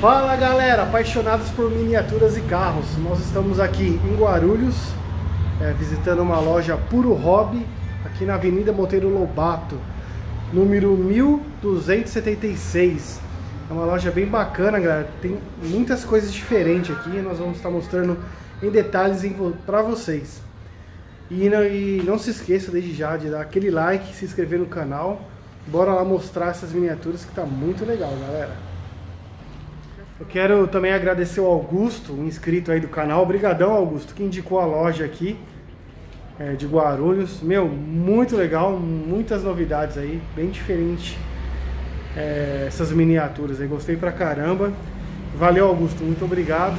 Fala galera, apaixonados por miniaturas e carros. Nós estamos aqui em Guarulhos, é, visitando uma loja Puro Hobby, aqui na Avenida Monteiro Lobato, número 1276. É uma loja bem bacana, galera. Tem muitas coisas diferentes aqui. Nós vamos estar mostrando em detalhes para vocês. E não, e não se esqueça desde já de dar aquele like, se inscrever no canal. Bora lá mostrar essas miniaturas que tá muito legal, galera. Eu quero também agradecer o Augusto, um inscrito aí do canal. Obrigadão, Augusto, que indicou a loja aqui é, de Guarulhos. Meu, muito legal, muitas novidades aí, bem diferente é, essas miniaturas aí. Gostei pra caramba. Valeu, Augusto, muito obrigado.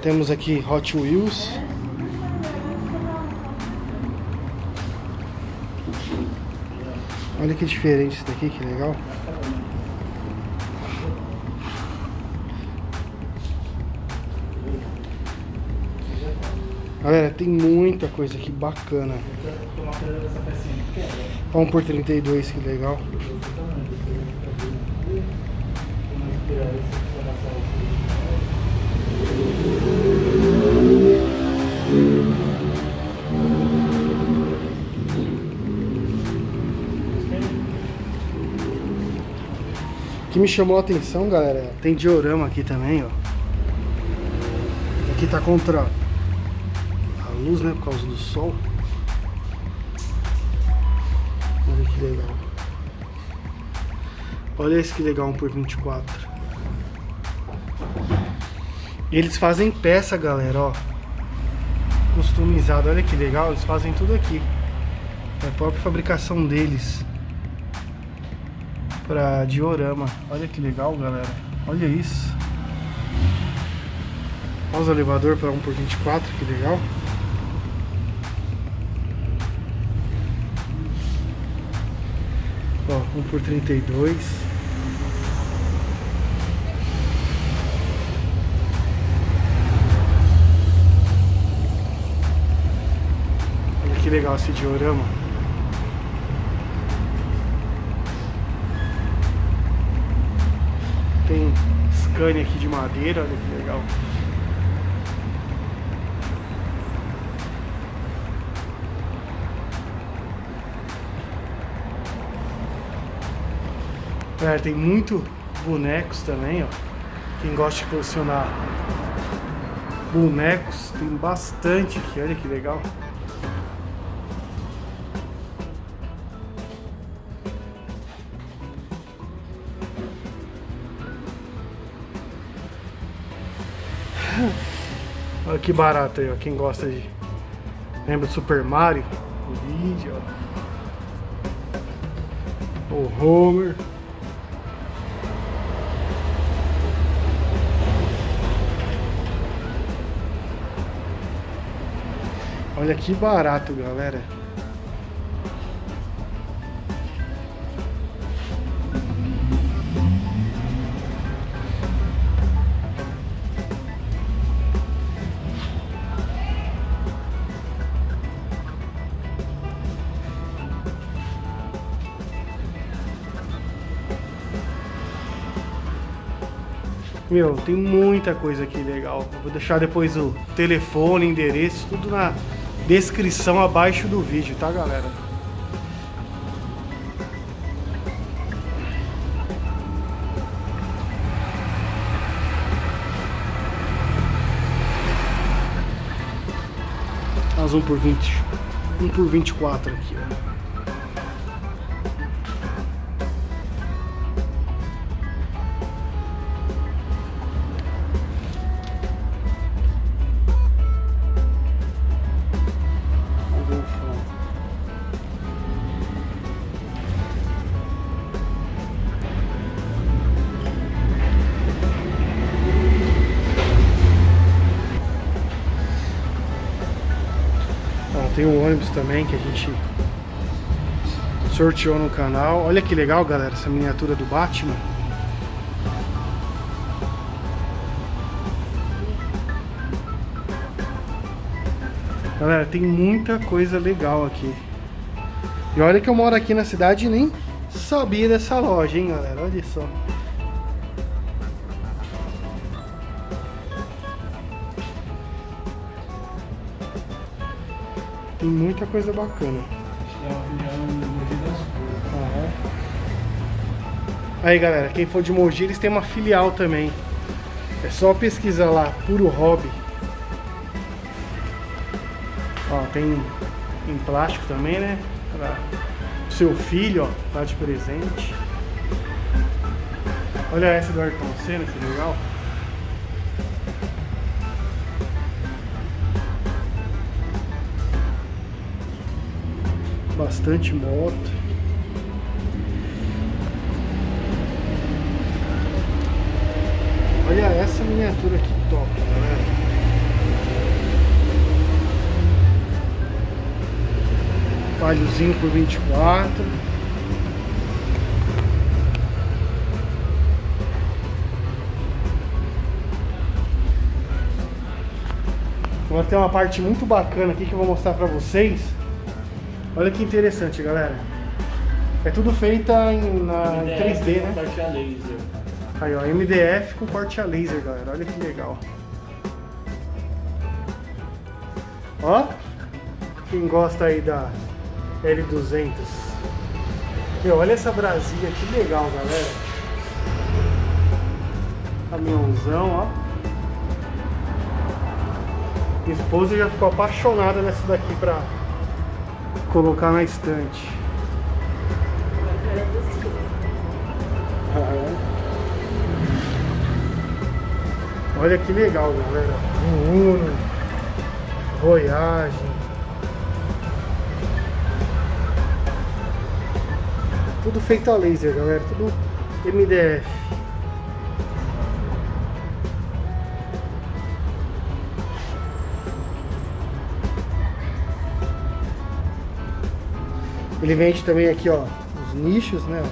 Temos aqui Hot Wheels. Olha que diferente isso daqui, que legal. Galera, tem muita coisa aqui bacana. Ó, um por 32, que legal. O que me chamou a atenção, galera, tem diorama aqui também, ó. Aqui tá contra a luz, né, por causa do sol. Olha que legal. Olha esse que legal, um por 24. Eles fazem peça, galera, ó. Customizado, olha que legal, eles fazem tudo aqui. É a própria fabricação deles. Pra diorama. Olha que legal, galera. Olha isso. Olha os elevador para 1 por 24, que legal. Ó, 1 por 32. Olha legal esse diorama. Tem Scania aqui de madeira, olha que legal. É, tem muito bonecos também, ó. Quem gosta de colecionar bonecos, tem bastante aqui, olha que legal. Olha que barato aí, ó. Quem gosta de. Lembra do Super Mario? O vídeo, ó. O Homer. Olha que barato, galera. Meu, tem muita coisa aqui legal. Eu vou deixar depois o telefone, endereço, tudo na descrição abaixo do vídeo, tá galera? As 1 por 20. 1 por 24 aqui, ó. Também que a gente sorteou no canal. Olha que legal, galera, essa miniatura do Batman. Galera, tem muita coisa legal aqui. E olha que eu moro aqui na cidade e nem sabia dessa loja, hein, galera. Olha só. Tem muita coisa bacana. Aí galera, quem for de Mogi, eles têm uma filial também. É só pesquisar lá, Puro Hobby. Ó, tem em plástico também, né? Pra seu filho, ó, tá de presente. Olha essa do Ayrton Senna, que legal. Bastante moto. Olha essa miniatura aqui top, galera. Palhozinho por 24. Agora tem uma parte muito bacana aqui que eu vou mostrar pra vocês. Olha que interessante, galera. É tudo feita em, na, em 3D, né? Corte a laser. Aí, ó, MDF com corte a laser, galera. Olha que legal. Ó, quem gosta aí da L200. Meu, olha essa brasilha, que legal, galera. Caminhãozão, ó. Minha esposa já ficou apaixonada nessa daqui pra colocar na estante. Olha que legal, galera. Um Uno, Voyage. Tudo feito a laser, galera. Tudo MDF. Ele vende também aqui, ó, os nichos, né?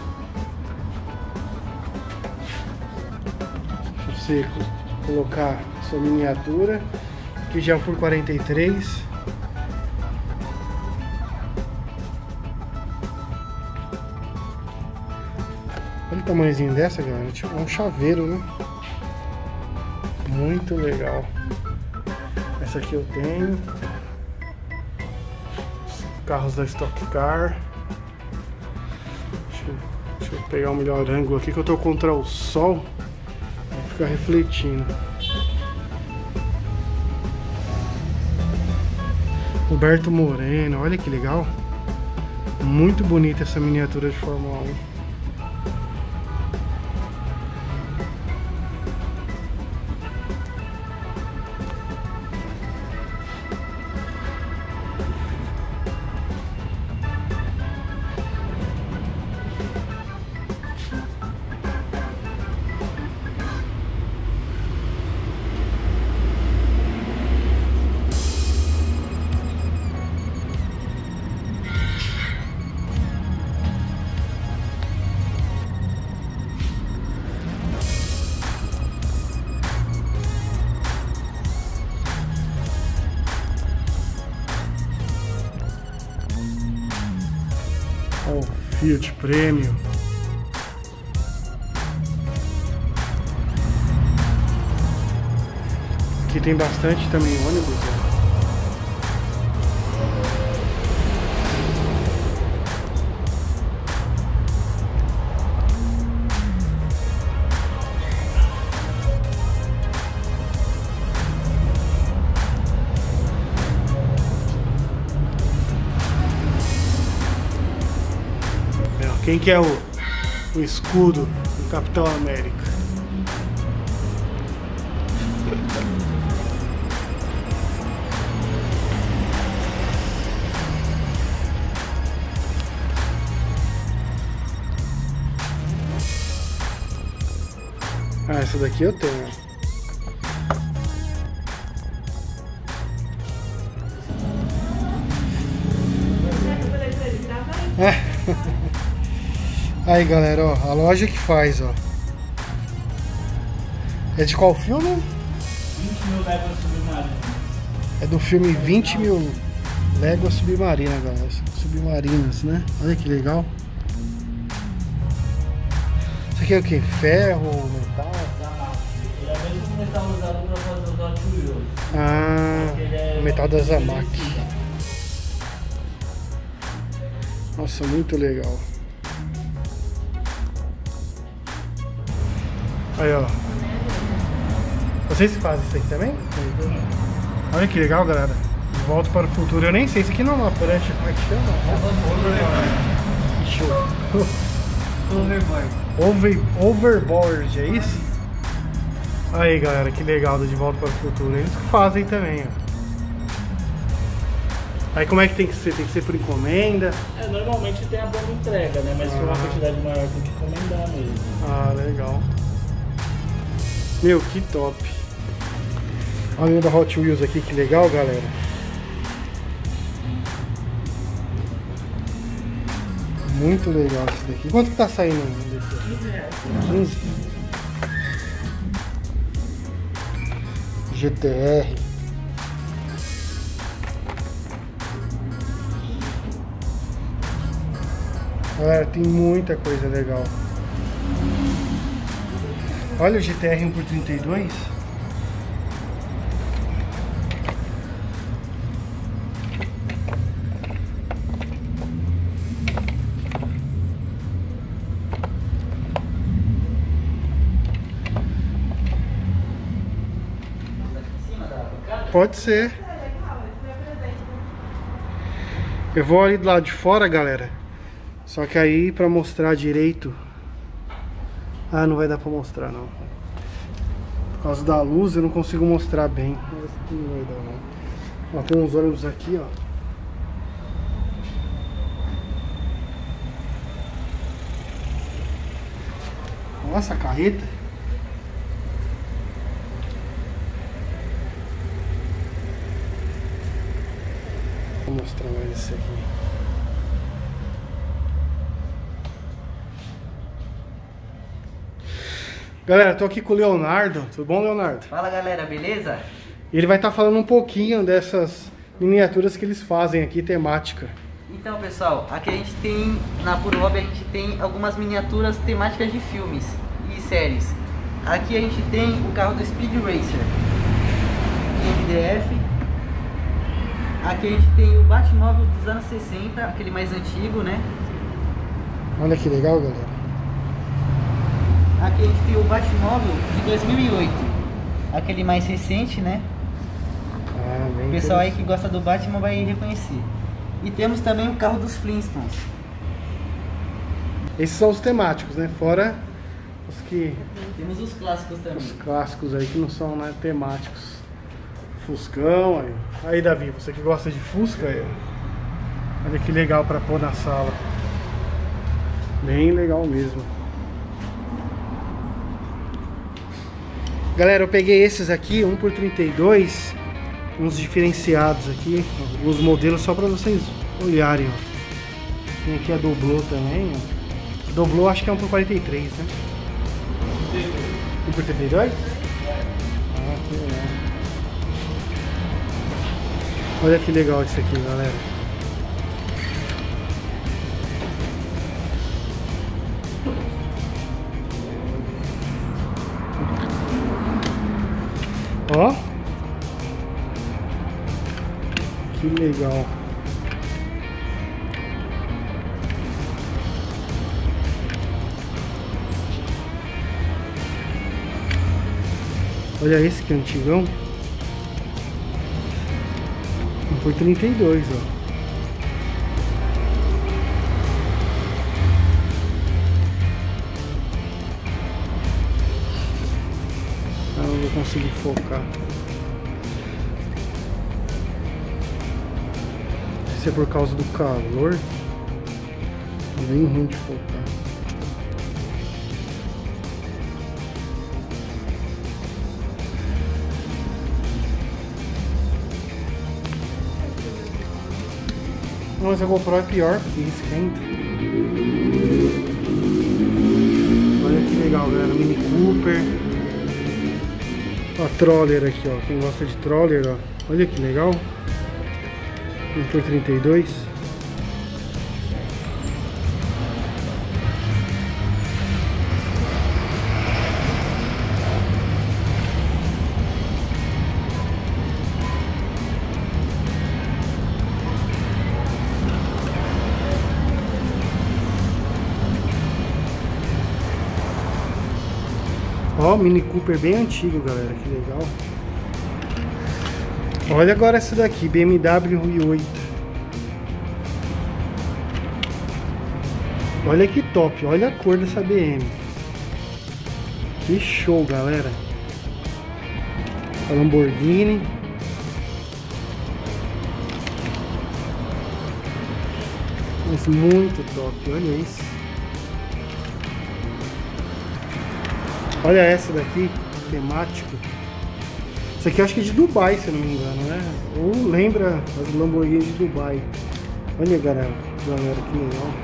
Você colocar sua miniatura. Aqui já é por 43. Olha o tamanhozinho dessa, galera. Tipo, é um chaveiro, né? Muito legal. Essa aqui eu tenho carros da Stock Car. Deixa eu, deixa eu, pegar o melhor ângulo aqui que eu tô contra o sol. Vai ficar refletindo. Roberto Moreno, olha que legal. Muito bonita essa miniatura de Fórmula 1. Fiat Premium. Aqui tem bastante também ônibus, né? Quem que é o, o escudo do Capitão América? Ah, essa daqui eu tenho. É. Aí galera, ó, a loja que faz, ó. É de qual filme? 20 mil léguas submarinas. É do filme 20 mil léguas submarinas, galera. Submarinas, né? Olha que legal. Isso aqui é o que? Ferro, metal? Ele é o mesmo metal usado para fazer os. Ah, é o metal da Zamac. Nossa, muito legal. Aí, ó. Vocês fazem isso aqui também? Olha que legal, galera. De volta para o futuro. Eu nem sei, isso aqui não é uma prancha, como é que chama? Que show. Overboard. Over, overboard, é isso? Aí, galera, que legal do De Volta para o Futuro. Eles fazem também, ó. Aí como é que tem que ser? Tem que ser por encomenda? É, normalmente tem a boa entrega, né? Mas se for uma Ah. quantidade maior tem que encomendar mesmo. Ah, legal. Meu, que top. Olha da Hot Wheels aqui, que legal, galera. Muito legal esse daqui. Quanto que tá saindo desse aqui? 15. GTR. Galera, tem muita coisa legal. Olha o GTR 1 por 32. Pode ser. Eu vou ali do lado de fora, galera. Só que aí pra mostrar direito. Ah, não vai dar pra mostrar não. Por causa da luz eu não consigo mostrar bem. Mas não vai dar não. Ó, tem uns ônibus aqui, ó. Nossa, a carreta. Vou mostrar mais esse aqui. Galera, tô aqui com o Leonardo. Tudo bom, Leonardo? Fala galera, beleza? Ele vai estar falando um pouquinho dessas miniaturas que eles fazem aqui, temática. Então pessoal, aqui a gente tem, na Puro Hobby a gente tem algumas miniaturas temáticas de filmes e séries. Aqui a gente tem o carro do Speed Racer em MDF. Aqui a gente tem o Batmóvel dos anos 60, aquele mais antigo, né? Olha que legal, galera. Aqui a gente tem o Batmóvel de 2008, aquele mais recente, né? Ah, O pessoal aí que gosta do Batman vai reconhecer. E temos também o carro dos Flintstones. Esses são os temáticos, né? Fora os que. Temos os clássicos também. os clássicos aí que não são né, temáticos. Fuscão aí. Aí Davi, você que gosta de Fusca aí. Olha que legal pra pôr na sala. Bem legal mesmo. Galera, eu peguei esses aqui, 1 por 32 uns diferenciados aqui, alguns modelos só pra vocês olharem. ó. Tem aqui a Doblô também. ó. Doblô acho que é 1 por 43, né? 1 por 32? Ah. Olha que legal isso aqui, galera. Ó. Que legal. Olha esse que é antigão. Foi 32, ó. Conseguir focar. Se é por causa do calor, é bem ruim de focar. Mas a GoPro é pior, porque esquenta. Olha que legal, galera. Mini Cooper. A Troller aqui, ó. Quem gosta de Troller, ó. Olha que legal. Motor 32. Ó, Mini Cooper bem antigo, galera, que legal. Olha agora essa daqui, BMW i8. Olha que top, olha a cor dessa BM. Que show, galera. A Lamborghini. Mas muito top, olha isso. Olha essa daqui, temático. Isso aqui eu acho que é de Dubai, se não me engano, né? Ou lembra as Lamborghini de Dubai. Olha, galera, galera que legal.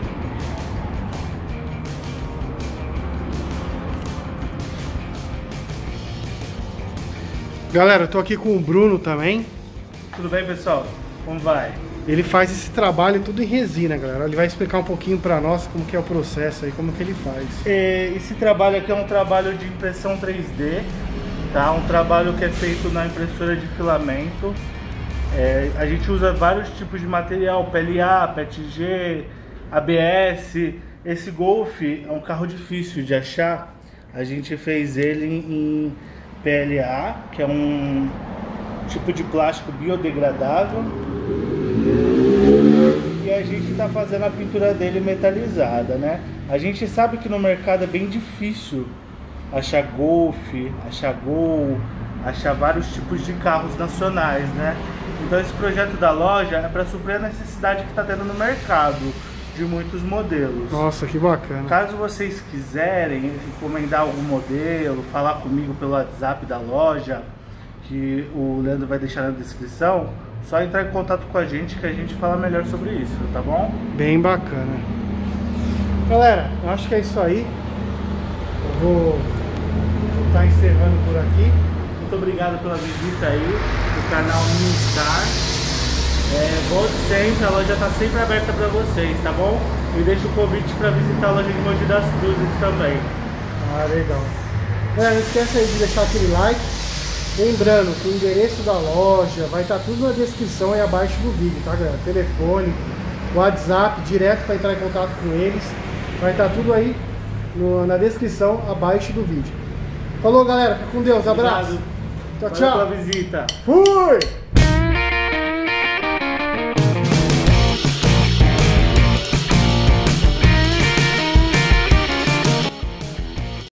Galera, eu tô aqui com o Bruno também. Tudo bem, pessoal? Como vai? Ele faz esse trabalho tudo em resina, galera. Ele vai explicar um pouquinho pra nós como que é o processo aí, como que ele faz. É, Esse trabalho aqui é um trabalho de impressão 3D, tá? Um trabalho que é feito na impressora de filamento. É, a gente usa vários tipos de material, PLA, PETG, ABS. Esse Golf é um carro difícil de achar. A gente fez ele em PLA, que é um tipo de plástico biodegradável. E a gente está fazendo a pintura dele metalizada, né? A gente sabe que no mercado é bem difícil achar Golf, achar Gol, achar vários tipos de carros nacionais, né? Então esse projeto da loja é para suprir a necessidade que está tendo no mercado de muitos modelos. Nossa, que bacana. Caso vocês quiserem encomendar algum modelo, falar comigo pelo WhatsApp da loja, que o Leandro vai deixar na descrição, só entrar em contato com a gente que a gente fala melhor sobre isso, tá bom? Bem bacana. Galera, eu acho que é isso aí. Eu vou estar encerrando por aqui. Muito obrigado pela visita aí do canal Minstar. É, volte sempre, a loja está sempre aberta para vocês, tá bom? E deixo o convite para visitar a loja de Mogi das Cruzes também. Ah, legal. Galera, não esqueça aí de deixar aquele like. Lembrando que o endereço da loja vai estar tudo na descrição aí abaixo do vídeo, tá galera? Telefone, WhatsApp, direto para entrar em contato com eles. Vai estar tudo aí no- na descrição abaixo do vídeo. Falou galera, fica com Deus, abraço. Obrigado. Tchau, tchau. pela visita. Fui!